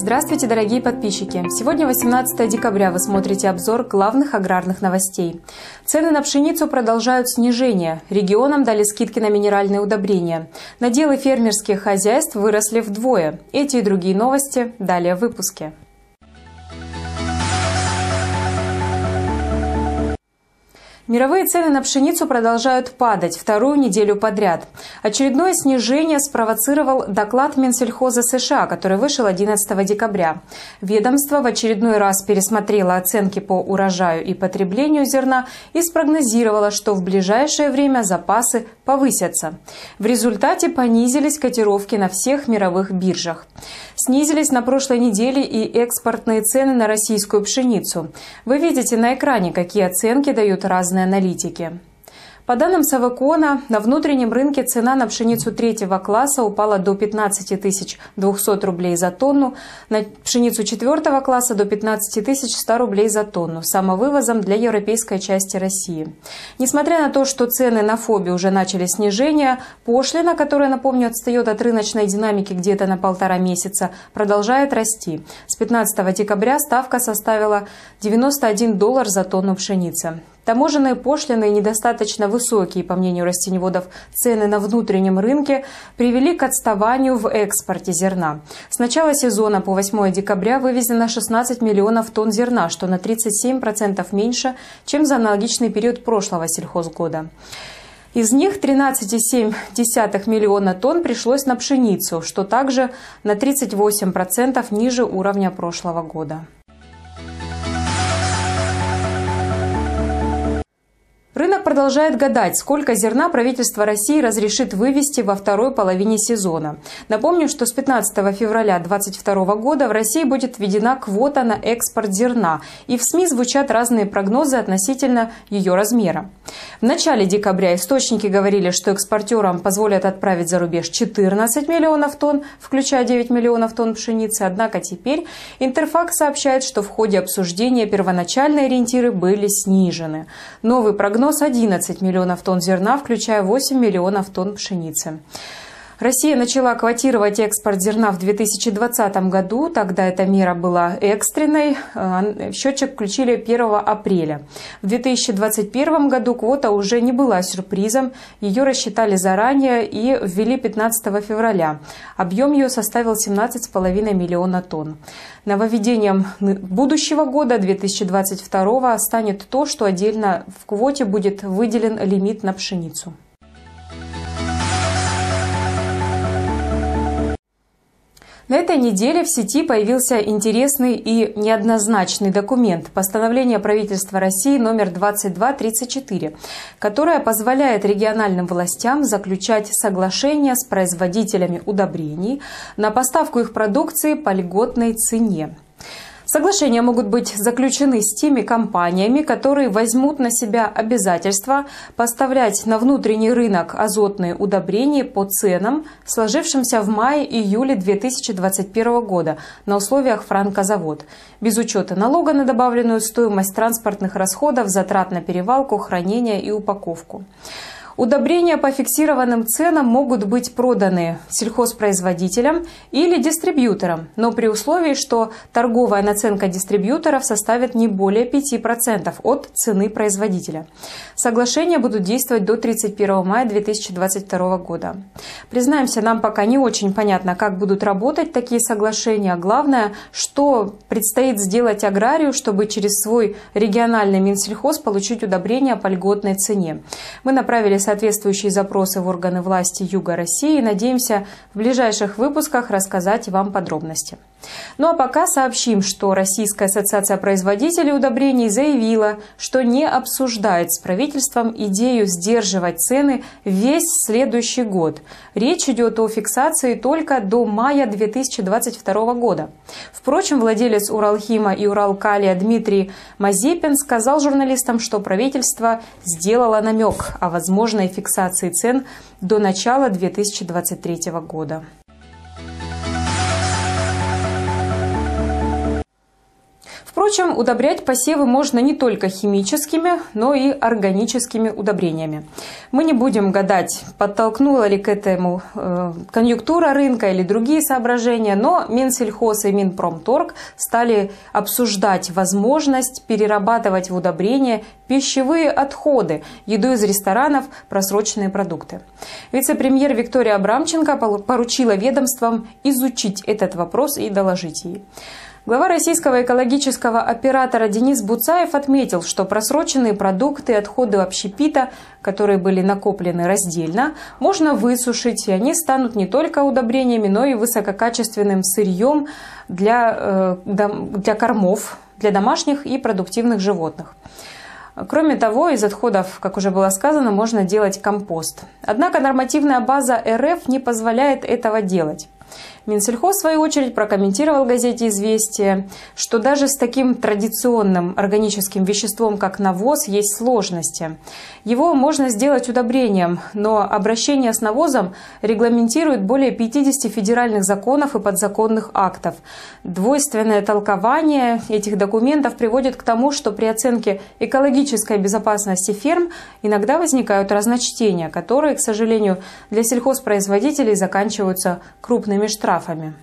Здравствуйте, дорогие подписчики! Сегодня 18 декабря вы смотрите обзор главных аграрных новостей. Цены на пшеницу продолжают снижение. Регионам дали скидки на минеральные удобрения. Наделы фермерских хозяйств выросли вдвое. Эти и другие новости далее в выпуске. Мировые цены на пшеницу продолжают падать вторую неделю подряд. Очередное снижение спровоцировал доклад Минсельхоза США, который вышел 11 декабря. Ведомство в очередной раз пересмотрело оценки по урожаю и потреблению зерна и спрогнозировало, что в ближайшее время запасы повысятся. В результате понизились котировки на всех мировых биржах. Снизились на прошлой неделе и экспортные цены на российскую пшеницу. Вы видите на экране, какие оценки дают разные аналитики. По данным Савакона, на внутреннем рынке цена на пшеницу третьего класса упала до 15 200 рублей за тонну, на пшеницу четвертого класса до 15 100 рублей за тонну, самовывозом для европейской части России. Несмотря на то, что цены на ФОБе уже начали снижение, пошлина, которая, напомню, отстает от рыночной динамики где-то на полтора месяца, продолжает расти. С 15 декабря ставка составила 91 доллар за тонну пшеницы. Таможенные пошлины недостаточно высокие, по мнению растеневодов, цены на внутреннем рынке привели к отставанию в экспорте зерна. С начала сезона по 8 декабря вывезено 16 миллионов тонн зерна, что на 37% меньше, чем за аналогичный период прошлого сельхозгода. Из них 13,7 миллиона тонн пришлось на пшеницу, что также на 38% ниже уровня прошлого года. Рынок продолжает гадать, сколько зерна правительство России разрешит вывести во второй половине сезона. Напомню, что с 15 февраля 2022 года в России будет введена квота на экспорт зерна, и в СМИ звучат разные прогнозы относительно ее размера. В начале декабря источники говорили, что экспортерам позволят отправить за рубеж 14 миллионов тонн, включая 9 миллионов тонн пшеницы, однако теперь Интерфакс сообщает, что в ходе обсуждения первоначальные ориентиры были снижены. Новый прогноз Прогноз 11 миллионов тонн зерна, включая 8 миллионов тонн пшеницы. Россия начала квотировать экспорт зерна в 2020 году. Тогда эта мера была экстренной. Э, счетчик включили 1 апреля. В 2021 году квота уже не была сюрпризом. Ее рассчитали заранее и ввели 15 февраля. Объем ее составил 17,5 миллиона тонн. Нововведением будущего года, 2022, станет то, что отдельно в квоте будет выделен лимит на пшеницу. На этой неделе в сети появился интересный и неоднозначный документ – постановление правительства России номер 2234, которое позволяет региональным властям заключать соглашения с производителями удобрений на поставку их продукции по льготной цене. Соглашения могут быть заключены с теми компаниями, которые возьмут на себя обязательство поставлять на внутренний рынок азотные удобрения по ценам, сложившимся в мае-июле 2021 года на условиях франкозавод, без учета налога на добавленную стоимость транспортных расходов, затрат на перевалку, хранение и упаковку. Удобрения по фиксированным ценам могут быть проданы сельхозпроизводителям или дистрибьюторам, но при условии, что торговая наценка дистрибьюторов составит не более 5% от цены производителя. Соглашения будут действовать до 31 мая 2022 года. Признаемся, нам пока не очень понятно, как будут работать такие соглашения. Главное, что предстоит сделать аграрию, чтобы через свой региональный Минсельхоз получить удобрения по льготной цене. Мы направили соответствующие запросы в органы власти Юга России надеемся в ближайших выпусках рассказать вам подробности. Ну а пока сообщим, что Российская ассоциация производителей удобрений заявила, что не обсуждает с правительством идею сдерживать цены весь следующий год. Речь идет о фиксации только до мая 2022 года. Впрочем, владелец Уралхима и Уралкалия Дмитрий Мазепин сказал журналистам, что правительство сделало намек о возможной фиксации цен до начала 2023 года. Впрочем, удобрять посевы можно не только химическими, но и органическими удобрениями. Мы не будем гадать, подтолкнула ли к этому э, конъюнктура рынка или другие соображения, но Минсельхоз и Минпромторг стали обсуждать возможность перерабатывать в удобрения пищевые отходы, еду из ресторанов, просроченные продукты. Вице-премьер Виктория Абрамченко поручила ведомствам изучить этот вопрос и доложить ей. Глава российского экологического оператора Денис Буцаев отметил, что просроченные продукты и отходы общепита, которые были накоплены раздельно, можно высушить, и они станут не только удобрениями, но и высококачественным сырьем для, э, для кормов, для домашних и продуктивных животных. Кроме того, из отходов, как уже было сказано, можно делать компост. Однако нормативная база РФ не позволяет этого делать. Минсельхоз, в свою очередь, прокомментировал газете «Известия», что даже с таким традиционным органическим веществом, как навоз, есть сложности. Его можно сделать удобрением, но обращение с навозом регламентирует более 50 федеральных законов и подзаконных актов. Двойственное толкование этих документов приводит к тому, что при оценке экологической безопасности ферм иногда возникают разночтения, которые, к сожалению, для сельхозпроизводителей заканчиваются крупными штрафами штрафами.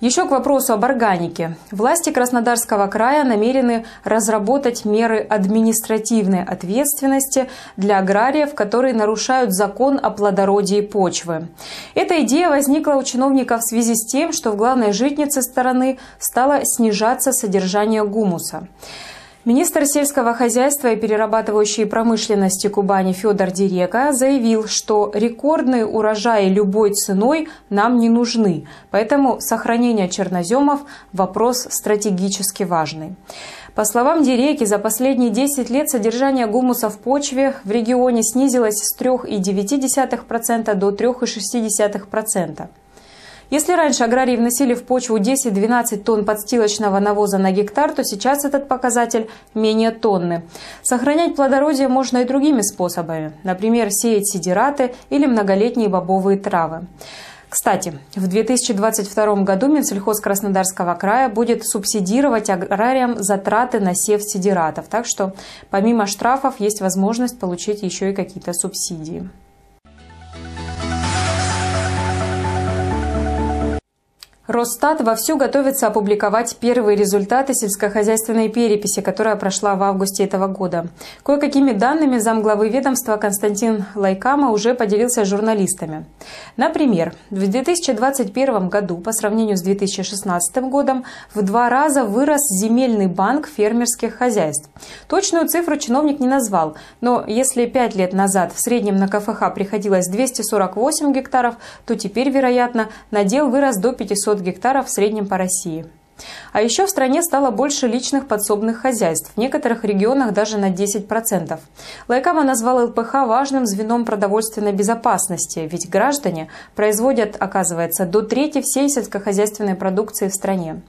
Еще к вопросу об органике. Власти Краснодарского края намерены разработать меры административной ответственности для аграриев, которые нарушают закон о плодородии почвы. Эта идея возникла у чиновников в связи с тем, что в главной житнице страны стало снижаться содержание гумуса. Министр сельского хозяйства и перерабатывающей промышленности Кубани Федор Дирека заявил, что рекордные урожаи любой ценой нам не нужны, поэтому сохранение черноземов – вопрос стратегически важный. По словам Диреки, за последние 10 лет содержание гумуса в почве в регионе снизилось с 3,9% до 3,6%. Если раньше аграрии вносили в почву 10-12 тонн подстилочного навоза на гектар, то сейчас этот показатель менее тонны. Сохранять плодородие можно и другими способами, например, сеять сидираты или многолетние бобовые травы. Кстати, в 2022 году Минсельхоз Краснодарского края будет субсидировать аграриям затраты на сев сидиратов, так что помимо штрафов есть возможность получить еще и какие-то субсидии. Росстат вовсю готовится опубликовать первые результаты сельскохозяйственной переписи, которая прошла в августе этого года. Кое-какими данными замглавы ведомства Константин Лайкама уже поделился с журналистами. Например, в 2021 году по сравнению с 2016 годом в два раза вырос земельный банк фермерских хозяйств. Точную цифру чиновник не назвал, но если пять лет назад в среднем на КФХ приходилось 248 гектаров, то теперь, вероятно, надел вырос до 500 500 гектаров в среднем по России. А еще в стране стало больше личных подсобных хозяйств, в некоторых регионах даже на 10%. Лайкама назвал ЛПХ важным звеном продовольственной безопасности, ведь граждане производят, оказывается, до трети всей сельскохозяйственной продукции в стране.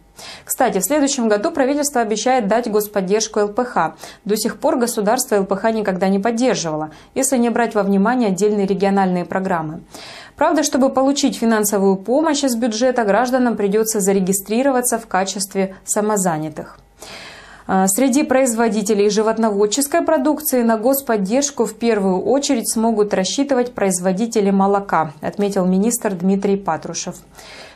Кстати, в следующем году правительство обещает дать господдержку ЛПХ. До сих пор государство ЛПХ никогда не поддерживало, если не брать во внимание отдельные региональные программы. Правда, чтобы получить финансовую помощь из бюджета, гражданам придется зарегистрироваться в качестве самозанятых. А, среди производителей животноводческой продукции на господдержку в первую очередь смогут рассчитывать производители молока, отметил министр Дмитрий Патрушев.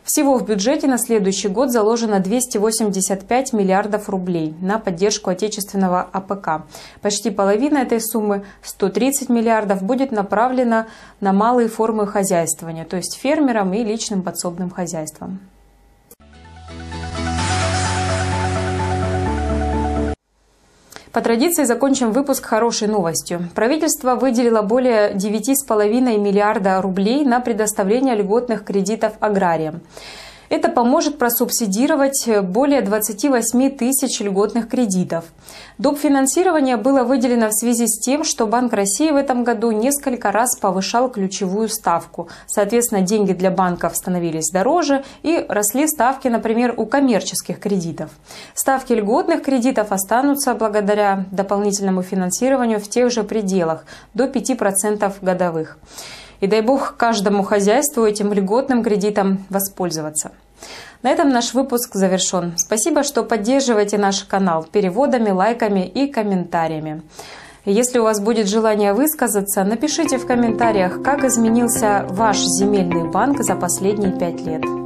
Всего в бюджете на следующий год заложено 285 миллиардов рублей на поддержку отечественного АПК. Почти половина этой суммы, 130 миллиардов, будет направлена на малые формы хозяйствования, то есть фермерам и личным подсобным хозяйствам. По традиции закончим выпуск хорошей новостью. Правительство выделило более 9,5 миллиарда рублей на предоставление льготных кредитов аграриям. Это поможет просубсидировать более 28 тысяч льготных кредитов. Доп. финансирование было выделено в связи с тем, что Банк России в этом году несколько раз повышал ключевую ставку. Соответственно, деньги для банков становились дороже и росли ставки, например, у коммерческих кредитов. Ставки льготных кредитов останутся благодаря дополнительному финансированию в тех же пределах – до 5% годовых. И дай бог каждому хозяйству этим льготным кредитом воспользоваться. На этом наш выпуск завершен. Спасибо, что поддерживаете наш канал переводами, лайками и комментариями. Если у вас будет желание высказаться, напишите в комментариях, как изменился ваш земельный банк за последние пять лет.